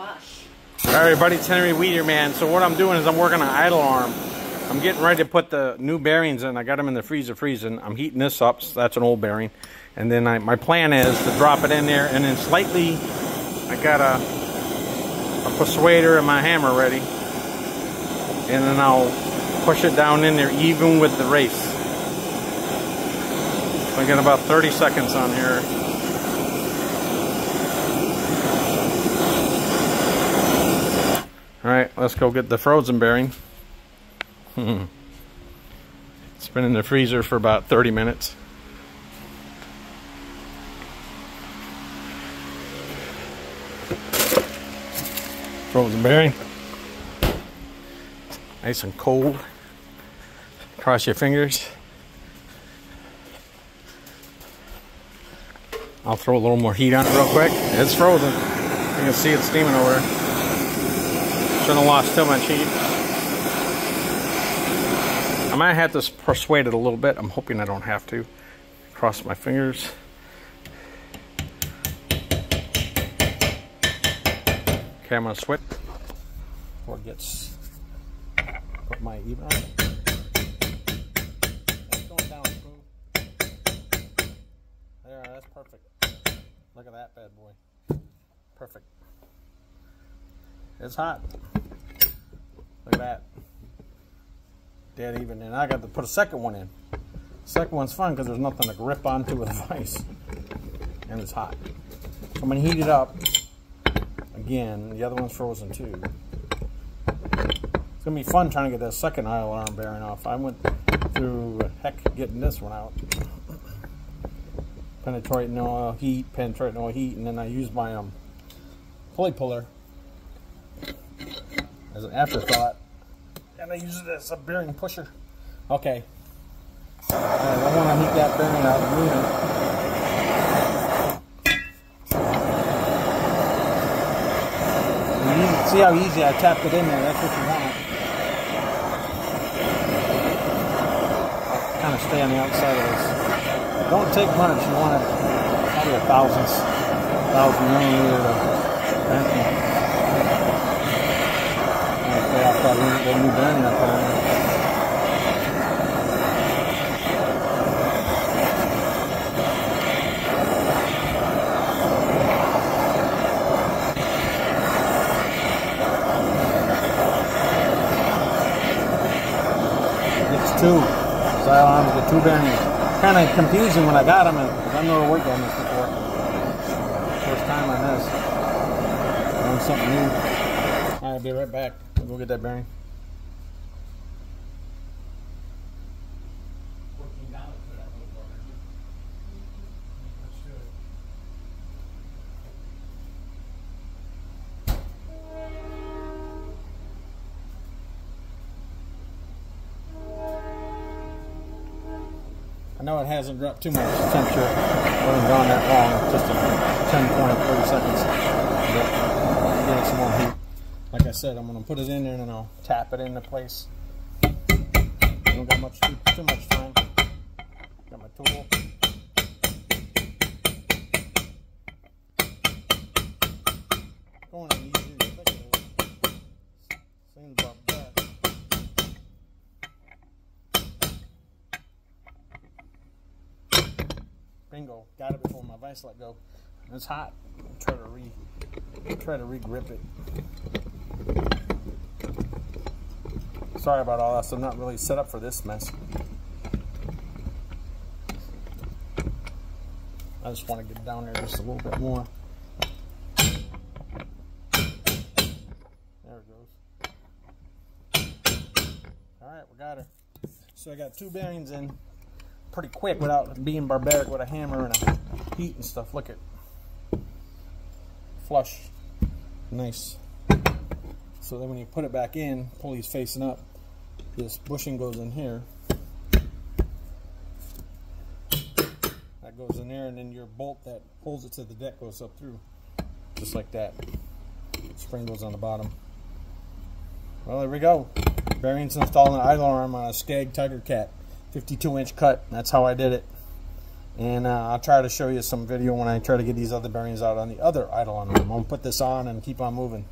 All right, everybody, it's Henry Weedeaterman. So what I'm doing is I'm working on idler arm. I'm getting ready to put the new bearings in. I got them in the freezer freezing. I'm heating this up. So that's an old bearing. And then I, my plan is to drop it in there and then slightly, I got a, a persuader and my hammer ready. And then I'll push it down in there even with the race. I got about 30 seconds on here. All right, let's go get the frozen bearing. it's been in the freezer for about 30 minutes. Frozen bearing. Nice and cold. Cross your fingers. I'll throw a little more heat on it real quick. It's frozen. You can see it steaming over there. Shouldn't have lost too much heat. I might have to persuade it a little bit. I'm hoping I don't have to. Cross my fingers. Okay, I'm gonna switch it gets put my even on. That's going down. There, that's perfect. Look at that bad boy. Perfect. It's hot. Look at that. Dead even. And I got to put a second one in. Second one's fun because there's nothing to grip onto with the ice. And it's hot. So I'm going to heat it up. Again, the other one's frozen too. It's going to be fun trying to get that second idler arm bearing off. I went through heck getting this one out. Penetrating oil heat, penetrating oil heat, and then I used my um, pulley puller as an afterthought. And I use it as a bearing pusher. Okay. Right, I want to heat that bearing up and move it. See how easy I tapped it in there? That's what you want. Kind of stay on the outside of this. Don't take much. You want it probably a thousandth, thousand millimeter of bent that new, that I put on It's two. Side arms, the two bearings. Kind of confusing when I got them because I've never worked on this before. First time on this. Learn something new. I'll be right back. Go get that bearing. I know it hasn't dropped too much temperature. It hasn't gone that long, just 10, 20, 30 seconds. But getting some more heat like I said, I'm gonna put it in there and then I'll tap it into place. I Don't got much too, too much time. Got my tool. Going in easy Seems about that. Bingo, got it before my vise let go. It's hot. Try to re try to re-grip it. Sorry about all this. I'm not really set up for this mess. I just want to get down there just a little bit more. There it goes. Alright, we got her. So I got two bearings in pretty quick without being barbaric with a hammer and a heat and stuff. Look at flush. Nice. So then when you put it back in, pulley's facing up, this bushing goes in here. That goes in there and then your bolt that holds it to the deck goes up through. Just like that. Spring goes on the bottom. Well, there we go. Bearings installed in an idler arm on a Scag Tiger Cat. 52 inch cut. That's how I did it. And uh, I'll try to show you some video when I try to get these other bearings out on the other idler arm. I'm going to put this on and keep on moving.